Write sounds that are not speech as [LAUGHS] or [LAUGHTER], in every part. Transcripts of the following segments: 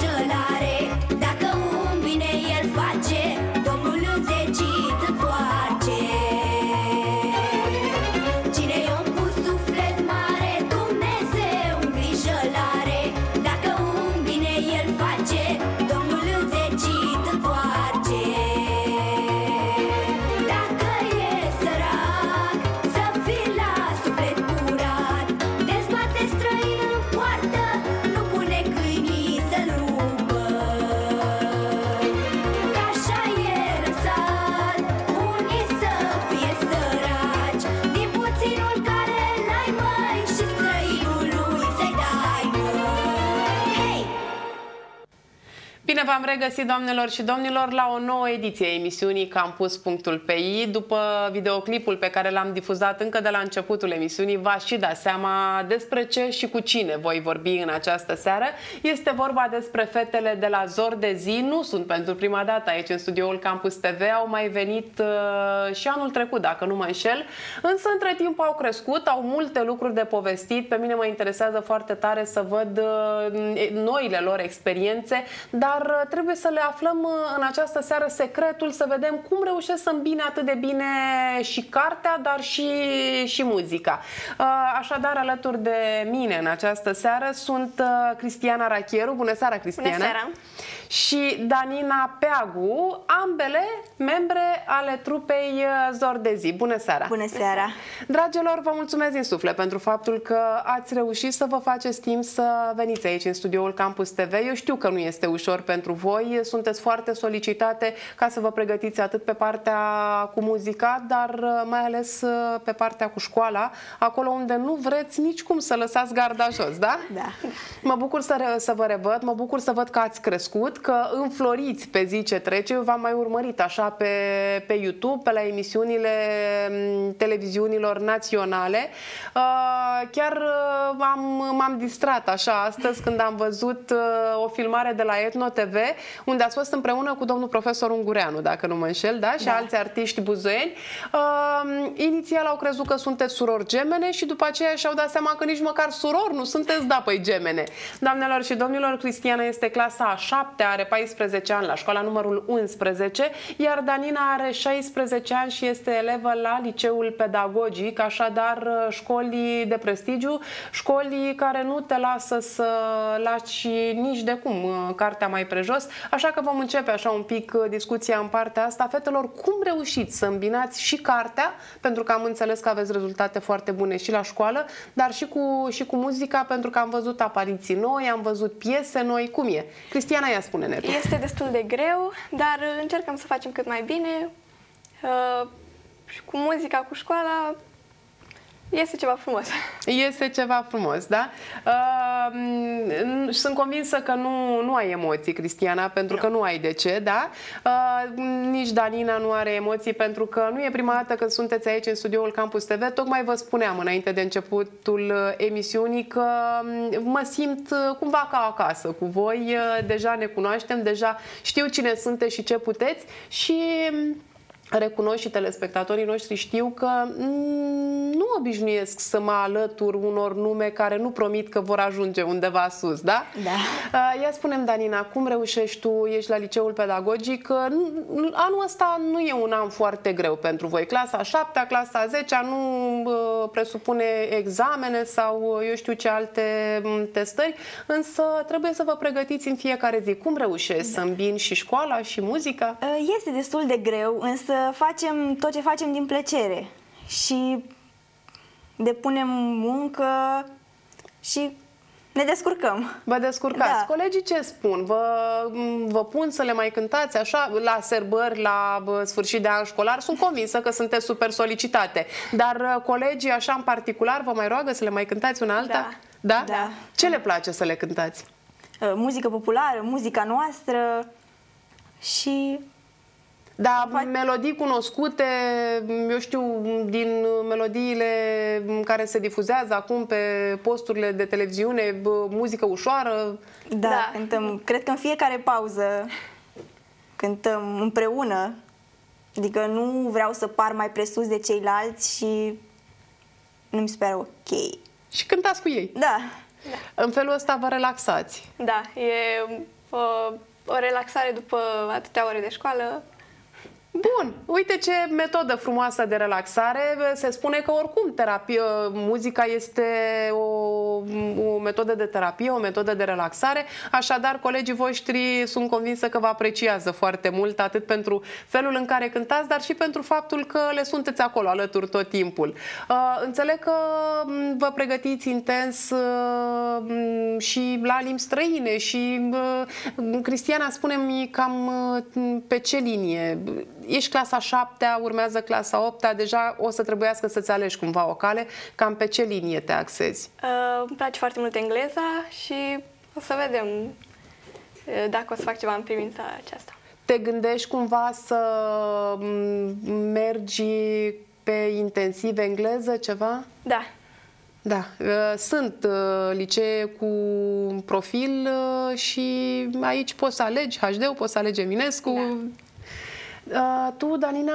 热辣 Bine v-am regăsit, doamnelor și domnilor, la o nouă ediție a emisiunii Campus.pi. După videoclipul pe care l-am difuzat încă de la începutul emisiunii, v-ați și dat seama despre ce și cu cine voi vorbi în această seară. Este vorba despre fetele de la Zor de Zi. Nu sunt pentru prima dată aici în studioul Campus TV, au mai venit uh, și anul trecut, dacă nu mă înșel. Însă, între timp, au crescut, au multe lucruri de povestit. Pe mine mă interesează foarte tare să văd uh, noile lor experiențe, dar dar uh, trebuie să le aflăm uh, în această seară secretul, să vedem cum reușesc să îmbine atât de bine și cartea, dar și, și muzica. Uh, așadar, alături de mine în această seară sunt Cristiana Rachieru. Bună seara, Cristiana! Bună seara! Și Danina Peagu, ambele membre ale trupei uh, Zor de Zi. Bună seara! Bună seara! Dragilor, vă mulțumesc din suflet pentru faptul că ați reușit să vă faceți timp să veniți aici în studioul Campus TV. Eu știu că nu este ușor pentru voi, sunteți foarte solicitate ca să vă pregătiți atât pe partea cu muzica, dar uh, mai ales uh, pe partea cu școala, acolo unde nu vreți nici cum să lăsați garda jos, da? Da. Mă bucur să, să vă revăd, mă bucur să văd că ați crescut, că înfloriți pe zi ce trece. Eu v-am mai urmărit așa pe, pe YouTube, pe la emisiunile televiziunilor naționale. Uh, chiar uh, am, m-am distrat așa astăzi când am văzut uh, o filmare de la Etno TV, unde ați fost împreună cu domnul profesor Ungureanu, dacă nu mă înșel, da? Și da. alți artiști buzoieni. Inițial au crezut că sunteți surori gemene și după aceea și-au dat seama că nici măcar surori nu sunteți, da, păi gemene. Doamnelor și domnilor, Cristiana este clasa a șaptea are 14 ani la școala numărul 11, iar Danina are 16 ani și este elevă la liceul pedagogic, așadar școlii de prestigiu, școlii care nu te lasă să lași nici de cum uh, cartea mai prejos, așa că vom începe așa un pic uh, discuția în partea asta. Fetelor, cum reușiți să îmbinați și cartea, pentru că am înțeles că aveți rezultate foarte bune și la școală, dar și cu, și cu muzica, pentru că am văzut apariții noi, am văzut piese noi. Cum e? Cristiana, ia spune spune netul. Este destul de greu, dar încercăm să facem cât mai bine. Uh, și cu muzica, cu școala, este ceva frumos. [LAUGHS] Este ceva frumos, da? Uh, sunt convinsă că nu, nu ai emoții, Cristiana, pentru no. că nu ai de ce, da? Uh, nici Danina nu are emoții, pentru că nu e prima dată când sunteți aici în studioul Campus TV. Tocmai vă spuneam înainte de începutul uh, emisiunii că um, mă simt uh, cumva ca acasă cu voi. Uh, deja ne cunoaștem, deja știu cine sunteți și ce puteți și um, recunosc și telespectatorii noștri știu că mm, nu obișnuiesc să mă alătur unor nume care nu promit că vor ajunge undeva sus, da? Da. Uh, ia spunem, Danina, cum reușești tu, ești la liceul pedagogic, anul ăsta nu e un an foarte greu pentru voi. Clasa 7 clasa 10 nu uh, presupune examene sau eu știu ce alte mm, testări, însă trebuie să vă pregătiți în fiecare zi. Cum reușești da. să îmbini și școala și muzica? Uh, este destul de greu, însă facem tot ce facem din plăcere și depunem muncă și ne descurcăm. Vă descurcați. Da. Colegii ce spun? Vă, vă pun să le mai cântați așa la serbări, la sfârșit de an școlar? Sunt convinsă că sunteți super solicitate. Dar uh, colegii așa în particular vă mai roagă să le mai cântați una alta? Da. Da? da. Ce le place să le cântați? Uh, muzică populară, muzica noastră și dar Fac... melodii cunoscute, eu știu, din melodiile care se difuzează acum pe posturile de televiziune, muzică ușoară. Da, da. cântăm, cred că în fiecare pauză cântăm împreună. Adică nu vreau să par mai presus de ceilalți și nu mi se pare ok. Și cântați cu ei. Da. da. În felul ăsta vă relaxați. Da, e o, o relaxare după atâtea ore de școală. Bun, uite ce metodă frumoasă de relaxare. Se spune că oricum terapie, muzica este o, o metodă de terapie, o metodă de relaxare, așadar colegii voștri sunt convinsă că vă apreciază foarte mult, atât pentru felul în care cântați, dar și pentru faptul că le sunteți acolo alături tot timpul. Uh, înțeleg că vă pregătiți intens uh, și la limbi străine și uh, Cristiana, spune-mi cam pe ce linie ești clasa 7 urmează clasa 8 deja o să trebuiască să-ți alegi cumva o cale. Cam pe ce linie te axezi? Uh, îmi place foarte mult engleza și o să vedem. dacă o să fac ceva în privința aceasta. Te gândești cumva să mergi pe intensiv engleză ceva? Da. Da, uh, sunt uh, licee cu profil uh, și aici poți să alegi HD, poți să alegi Eminescu. Da. Tu, Danina,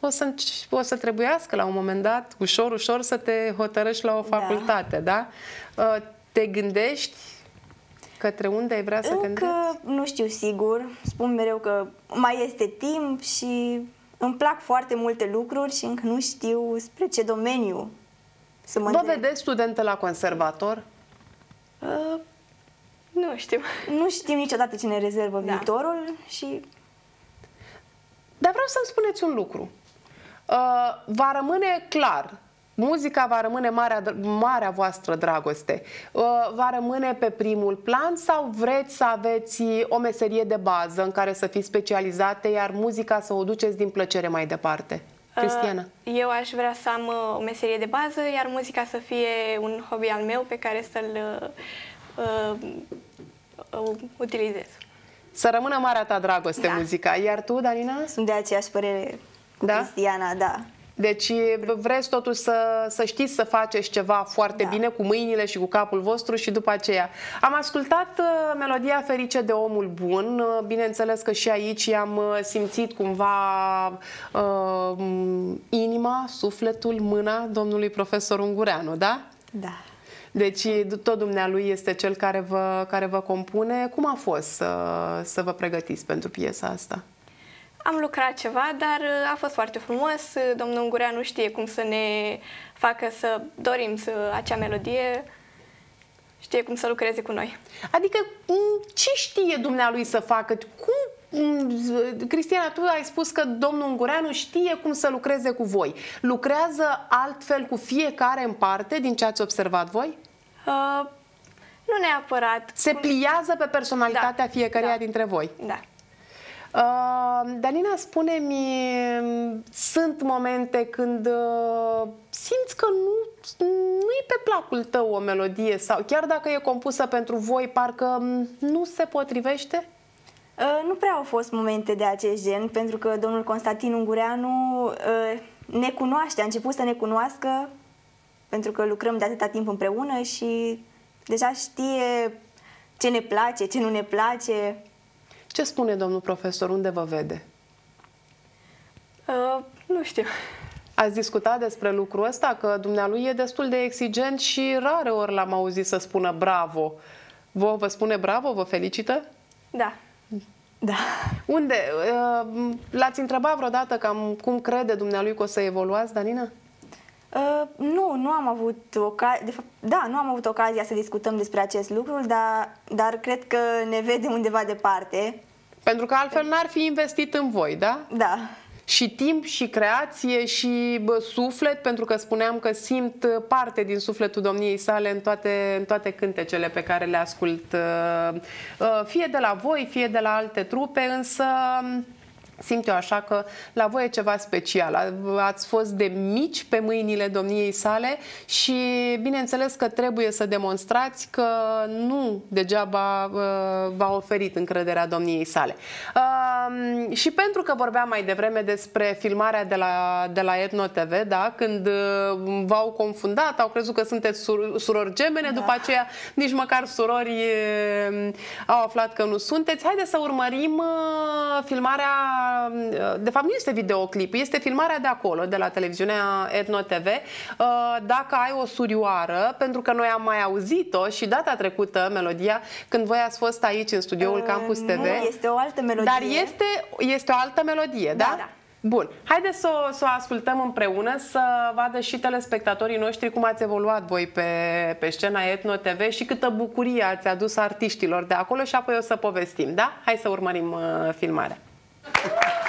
o să, o să trebuiască la un moment dat, ușor, ușor, să te hotărăști la o da. facultate, da? da? Te gândești către unde ai vrea să Încă Încă nu știu sigur. Spun mereu că mai este timp și îmi plac foarte multe lucruri și încă nu știu spre ce domeniu să mă Vă vedeți studentă la conservator? Uh, nu știu. Nu știm niciodată ce ne rezervă da. viitorul și... Dar vreau să-mi spuneți un lucru. Uh, va rămâne clar Muzica va rămâne marea, marea voastră dragoste. Uh, va rămâne pe primul plan sau vreți să aveți o meserie de bază în care să fiți specializate, iar muzica să o duceți din plăcere mai departe? Cristiana? Uh, eu aș vrea să am uh, o meserie de bază, iar muzica să fie un hobby al meu pe care să-l uh, uh, utilizez. Să rămână marea ta dragoste da. muzica. Iar tu, Danina? Sunt de aceeași părere cu da? Cristiana, da. Deci vreți totuși să, să știți să faceți ceva foarte da. bine cu mâinile și cu capul vostru și după aceea. Am ascultat uh, melodia Ferice de omul bun. Uh, bineînțeles că și aici am uh, simțit cumva uh, inima, sufletul, mâna domnului profesor Ungureanu, da? Da. Deci tot dumnealui este cel care vă, care vă compune. Cum a fost să, să vă pregătiți pentru piesa asta? Am lucrat ceva, dar uh, a fost foarte frumos. Domnul Ungureanu știe cum să ne facă să dorim să acea melodie știe cum să lucreze cu noi. Adică ce știe dumnealui să facă? Cum Cristiana, tu ai spus că domnul Ungureanu știe cum să lucreze cu voi. Lucrează altfel cu fiecare în parte din ce ați observat voi? Uh, nu neapărat. Se pliază pe personalitatea da, fiecăreia da, dintre voi? Da. Uh, Danina, spune-mi, sunt momente când uh, simți că nu, nu e pe placul tău o melodie sau chiar dacă e compusă pentru voi, parcă nu se potrivește? Uh, nu prea au fost momente de acest gen, pentru că domnul Constantin Ungureanu uh, ne cunoaște, a început să ne cunoască, pentru că lucrăm de atâta timp împreună și deja știe ce ne place, ce nu ne place. Ce spune domnul profesor? Unde vă vede? Uh, nu știu. Ați discutat despre lucrul ăsta? Că dumnealui e destul de exigent și rare ori l-am auzit să spună bravo. Vă, vă spune bravo? Vă felicită? Da. Da. Unde? Uh, l-ați întrebat vreodată cam cum crede dumnealui că o să evoluați, Danina? Uh, nu, nu am avut ocazia, de fapt, da, nu am avut ocazia să discutăm despre acest lucru, dar, dar cred că ne vede undeva departe. Pentru că altfel n-ar fi investit în voi, da? Da. Și timp, și creație, și bă, suflet, pentru că spuneam că simt parte din sufletul domniei sale în toate, în toate cântecele pe care le ascult, uh, uh, fie de la voi, fie de la alte trupe, însă Simt eu așa că la voi e ceva special. Ați fost de mici pe mâinile domniei sale și bineînțeles că trebuie să demonstrați că nu degeaba uh, v-a oferit încrederea domniei sale. Uh, și pentru că vorbeam mai devreme despre filmarea de la, de la Etno TV, da, când uh, v-au confundat, au crezut că sunteți sur, surori gemene, da. după aceea nici măcar surori uh, au aflat că nu sunteți. Haideți să urmărim uh, filmarea de fapt nu este videoclip, este filmarea de acolo, de la televiziunea Etno TV. Uh, dacă ai o surioară, pentru că noi am mai auzit-o și data trecută melodia, când voi ați fost aici în studioul uh, Campus TV. Nu, este o altă melodie. Dar este, este o altă melodie, da? Da, da. Bun, haideți să o, să o ascultăm împreună, să vadă și telespectatorii noștri cum ați evoluat voi pe, pe scena Etno TV și câtă bucurie ați adus artiștilor de acolo și apoi o să povestim, da? Hai să urmărim uh, filmarea. Thank [LAUGHS] you.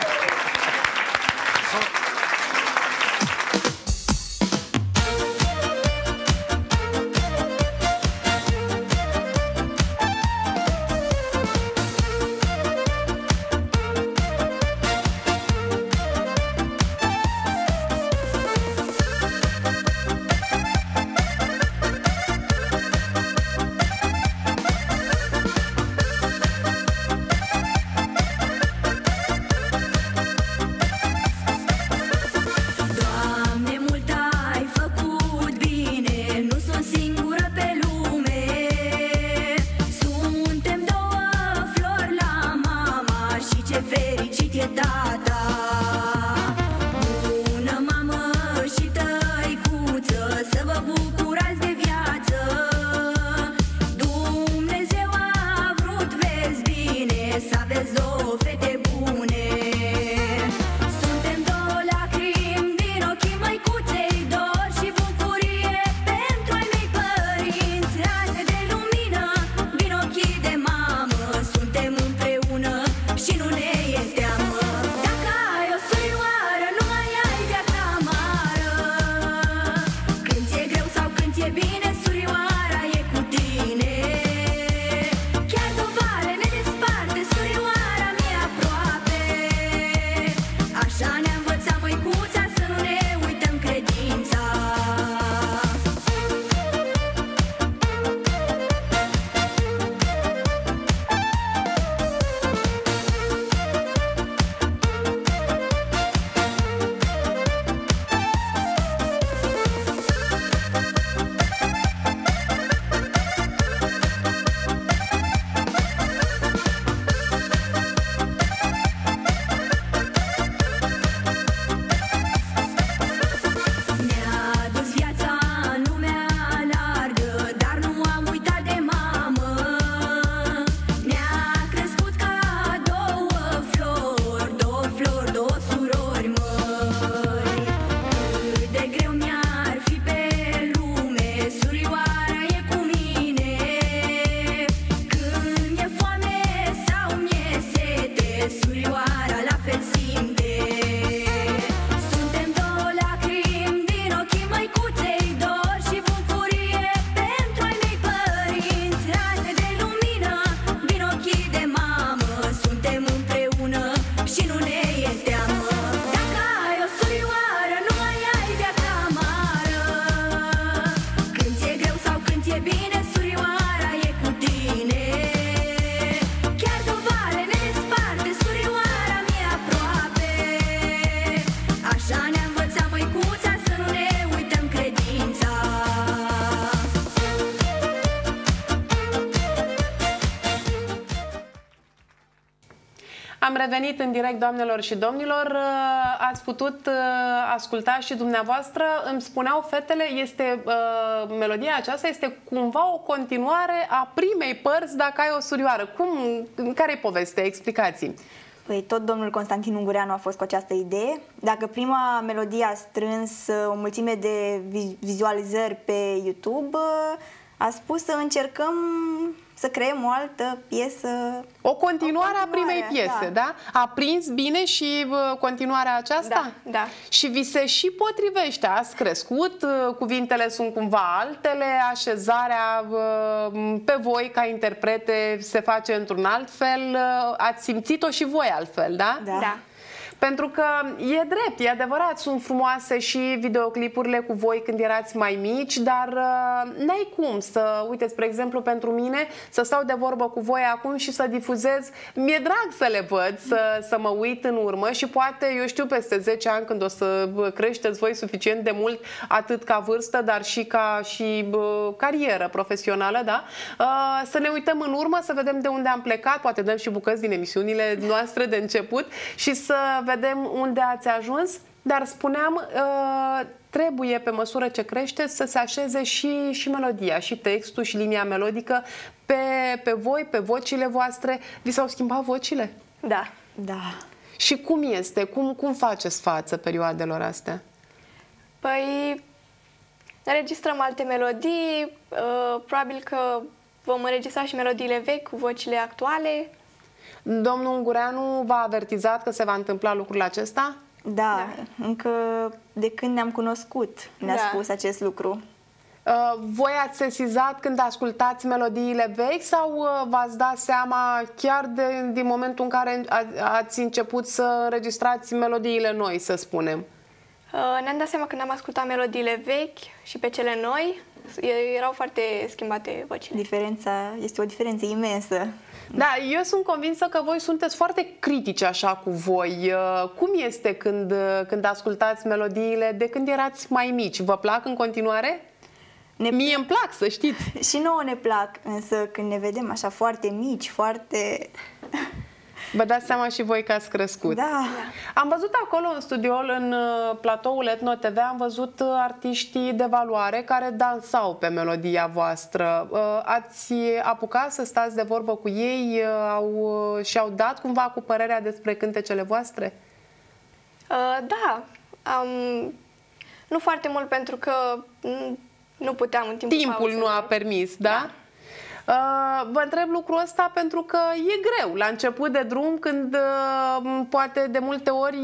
Revenit în direct, doamnelor și domnilor. Uh, Ați putut uh, asculta și dumneavoastră. Îmi spuneau fetele, este uh, melodia aceasta este cumva o continuare a primei părți dacă ai o surioară. Cum, care e povestea? Explicați Păi tot domnul Constantin Ungureanu a fost cu această idee. Dacă prima melodie a strâns uh, o mulțime de vi- vizualizări pe YouTube, uh, a spus să încercăm să creăm o altă piesă. O continuare a O continuare, primei piese, da? da. A prins bine și uh, continuarea aceasta? Da, da. Și vi se și potrivește. Ați crescut, uh, cuvintele sunt cumva altele, așezarea uh, pe voi ca interprete se face într-un alt fel. uh, Ați simțit-o și voi altfel, da? Da. Da. Pentru că e drept, e adevărat, sunt frumoase și videoclipurile cu voi când erați mai mici, dar uh, n-ai cum să, uite, spre exemplu, pentru mine, să stau de vorbă cu voi acum și să difuzez. Mi-e drag să le văd, să, să mă uit în urmă și poate, eu știu, peste 10 ani când o să creșteți voi suficient de mult, atât ca vârstă, dar și ca și bă, carieră profesională, da? Uh, să ne uităm în urmă, să vedem de unde am plecat, poate dăm și bucăți din emisiunile noastre de început și să vedem unde ați ajuns. Dar spuneam, uh, trebuie pe măsură ce crește să se așeze și, și melodia, și textul, și linia melodică pe, pe voi, pe vocile voastre. Vi s-au schimbat vocile? Da. Da. Și cum este? Cum, cum faceți față perioadelor astea? Păi, înregistrăm alte melodii, uh, probabil că vom înregistra și melodiile vechi cu vocile actuale. Domnul Ungureanu v-a avertizat că se va întâmpla lucrul acesta? Da, încă de când ne-am cunoscut ne-a Da. spus acest lucru. Uh, Voi ați sesizat când ascultați melodiile vechi sau uh, v-ați dat seama chiar de, din momentul în care a- ați început să înregistrați melodiile noi, să spunem? Uh, Ne-am dat seama când am ascultat melodiile vechi și pe cele noi, e- erau foarte schimbate vocile. Diferența este o diferență imensă. Da, eu sunt convinsă că voi sunteți foarte critici așa cu voi. Uh, Cum este când, uh, când ascultați melodiile de când erați mai mici? Vă plac în continuare? Ne Mie îmi plac, să știți. [LAUGHS] Și nouă ne plac, însă când ne vedem așa foarte mici, foarte... Vă dați seama și voi că ați crescut. Da. Am văzut acolo în studioul, în uh, platoul Etno TV, am văzut uh, artiștii de valoare care dansau pe melodia voastră. Uh, Ați apucat să stați de vorbă cu ei uh, au, uh, și au dat cumva cu părerea despre cântecele voastre? Uh, da, am... nu foarte mult pentru că mm, nu puteam în timpul Timpul nu a pauzelor. permis, da? Uh, Vă întreb lucrul ăsta pentru că e greu la început de drum când uh, poate de multe ori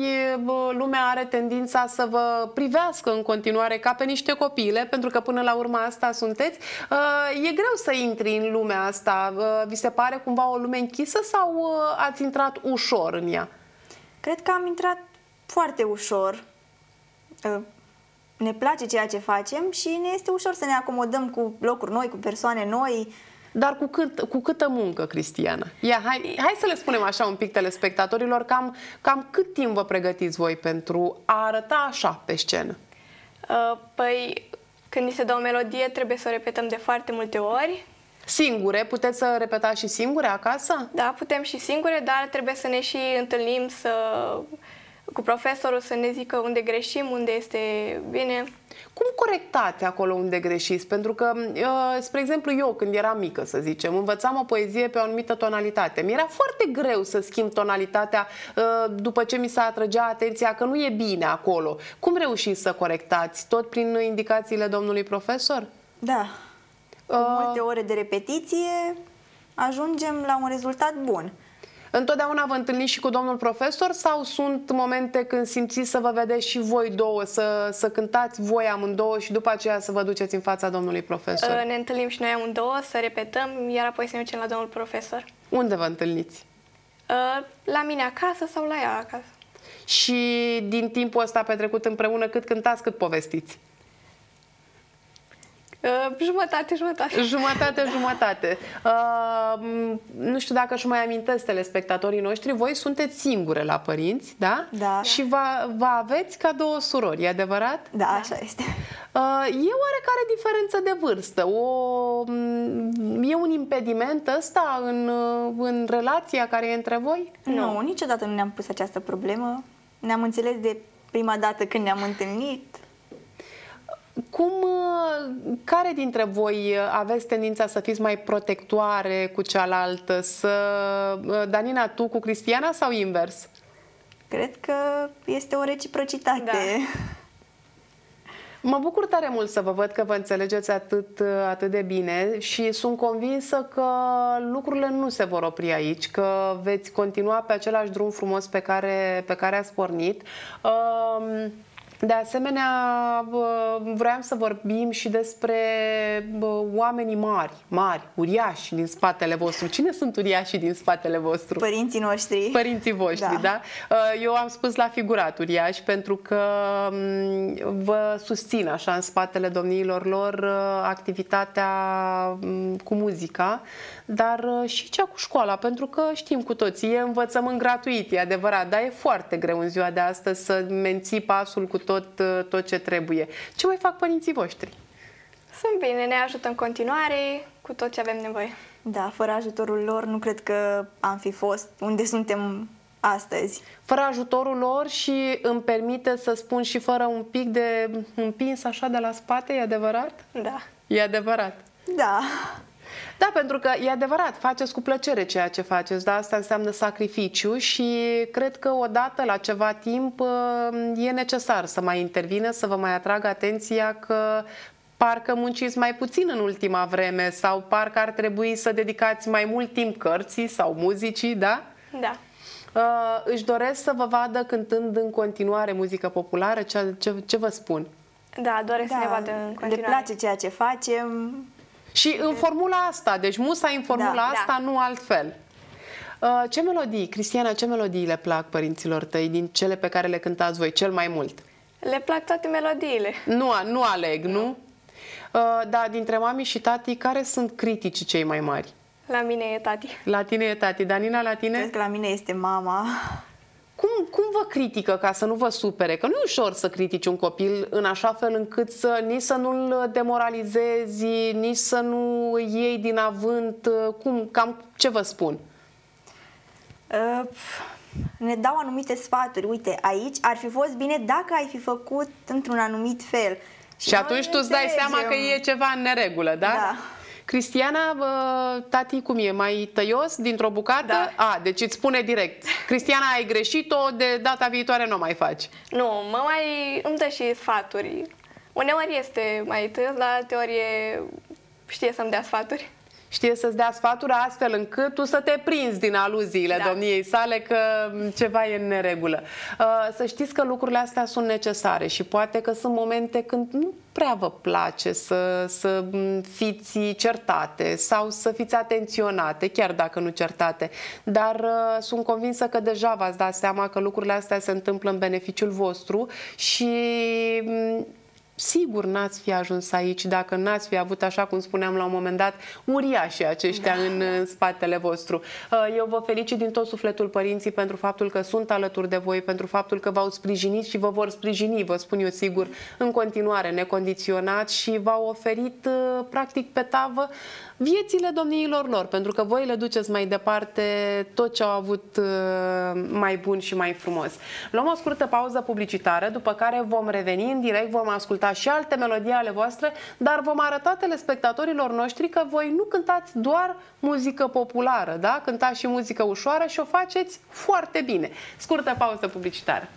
uh, lumea are tendința să vă privească în continuare ca pe niște copile, pentru că până la urmă asta sunteți. Uh, E greu să intri în lumea asta. Uh, Vi se pare cumva o lume închisă sau uh, ați intrat ușor în ea? Cred că am intrat foarte ușor. Uh, Ne place ceea ce facem și ne este ușor să ne acomodăm cu locuri noi, cu persoane noi. Dar cu, cât, cu câtă muncă, Cristiana? Ia, hai, hai să le spunem așa un pic telespectatorilor, cam, cam cât timp vă pregătiți voi pentru a arăta așa pe scenă? Uh, Păi, când ni se dă o melodie, trebuie să o repetăm de foarte multe ori. Singure? Puteți să repetați și singure acasă? Da, putem și singure, dar trebuie să ne și întâlnim să, cu profesorul să ne zică unde greșim, unde este bine. Cum corectați acolo unde greșiți? Pentru că, uh, spre exemplu, eu când eram mică, să zicem, învățam o poezie pe o anumită tonalitate. Mi era foarte greu să schimb tonalitatea uh, după ce mi s-a atrăgea atenția că nu e bine acolo. Cum reușiți să corectați? Tot prin indicațiile domnului profesor? Da. Cu Uh. multe ore de repetiție ajungem la un rezultat bun. Întotdeauna vă întâlniți și cu domnul profesor sau sunt momente când simțiți să vă vedeți și voi două, să, să cântați voi amândouă și după aceea să vă duceți în fața domnului profesor? Uh, Ne întâlnim și noi amândouă, să repetăm, iar apoi să ne ducem la domnul profesor. Unde vă întâlniți? Uh, La mine acasă sau la ea acasă. Și din timpul ăsta petrecut împreună, cât cântați, cât povestiți? Uh, Jumătate, jumătate. Jumătate, jumătate. Uh, m, nu știu dacă își mai amintesc telespectatorii noștri, voi sunteți singure la părinți, da? Da. Și vă, vă aveți ca două surori, e adevărat? Da, așa este. Uh, e oarecare diferență de vârstă? O, m, e un impediment ăsta în, uh, în relația care e între voi? Nu, niciodată nu ne-am pus această problemă. Ne-am înțeles de prima dată când ne-am întâlnit. Cum, uh, care dintre voi uh, aveți tendința să fiți mai protectoare cu cealaltă? Să, uh, Danina, tu cu Cristiana sau invers? Cred că este o reciprocitate. Da. Mă bucur tare mult să vă văd că vă înțelegeți atât, atât de bine și sunt convinsă că lucrurile nu se vor opri aici, că veți continua pe același drum frumos pe care, pe care ați pornit. Um, De asemenea, bă, vreau să vorbim și despre bă, oamenii mari, mari, uriași din spatele vostru. Cine sunt uriașii din spatele vostru? Părinții noștri. Părinții voștri, da. Da. da? Eu am spus la figurat uriași pentru că m, vă susțin așa în spatele domniilor lor uh, activitatea m, cu muzica, dar uh, și cea cu școala, pentru că știm cu toții, e învățământ gratuit, e adevărat, dar e foarte greu în ziua de astăzi să menții pasul cu tot, uh, tot ce trebuie. Ce mai fac părinții voștri? Sunt bine, ne ajută în continuare cu tot ce avem nevoie. Da, fără ajutorul lor nu cred că am fi fost unde suntem astăzi. Fără ajutorul lor și îmi permite să spun și fără un pic de împins așa de la spate, e adevărat? Da. E adevărat. Da. Da, pentru că e adevărat, faceți cu plăcere ceea ce faceți, dar asta înseamnă sacrificiu și cred că odată la ceva timp e necesar să mai intervină, să vă mai atragă atenția că parcă munciți mai puțin în ultima vreme sau parcă ar trebui să dedicați mai mult timp cărții sau muzicii, da? Da. Uh, își doresc să vă vadă cântând în continuare muzică populară, ce, ce, ce vă spun? Da, doresc să ne vadă în le continuare. place ceea ce facem. Și în formula asta, deci musa în formula Da, asta, da. nu altfel. Uh, Ce melodii, Cristiana, ce melodii le plac părinților tăi din cele pe care le cântați voi cel mai mult? Le plac toate melodiile. Nu, a- nu aleg, nu? Uh, Da, dintre mami și tati, care sunt criticii cei mai mari? La mine e tati. La tine e tati, Danina, la tine? Cred că la mine este mama. Cum, cum vă critică ca să nu vă supere? Că nu e ușor să critici un copil în așa fel încât să nici să nu-l demoralizezi, nici să nu îi iei din avânt. Cum, cam ce vă spun? Uh, pf, ne dau anumite sfaturi. Uite, aici ar fi fost bine dacă ai fi făcut într-un anumit fel. Și noi atunci tu îți dai seama că înțelegem. e ceva în neregulă, da? Da. Cristiana, bă, tati cum e? Mai tăios dintr-o bucată? Da. A, deci îți spune direct. Cristiana, ai greșit-o, de data viitoare nu o mai faci. Nu, mă mai îmi dă și sfaturi. Uneori este mai târz, la alte ori e, știe să-mi dea sfaturi. Știe să-ți dea sfaturi astfel încât tu să te prinzi din aluziile Da. domniei sale că m, ceva e în neregulă. Uh, Să știți că lucrurile astea sunt necesare și poate că sunt momente când nu prea vă place să, să m, fiți certate sau să fiți atenționate, chiar dacă nu certate. Dar uh, sunt convinsă că deja v-ați dat seama că lucrurile astea se întâmplă în beneficiul vostru și m, Sigur n-ați fi ajuns aici dacă n-ați fi avut, așa cum spuneam la un moment dat, uriașii aceștia Da. în, în spatele vostru. Uh, Eu vă felicit din tot sufletul părinții pentru faptul că sunt alături de voi, pentru faptul că v-au sprijinit și vă vor sprijini, vă spun eu sigur, în continuare, necondiționat și v-au oferit uh, practic pe tavă viețile domniilor lor, pentru că voi le duceți mai departe tot ce au avut uh, mai bun și mai frumos. Luăm o scurtă pauză publicitară, după care vom reveni în direct, vom asculta și alte melodii ale voastre, dar vom arăta telespectatorilor noștri că voi nu cântați doar muzică populară, da? Cântați și muzică ușoară și o faceți foarte bine. Scurtă pauză publicitară.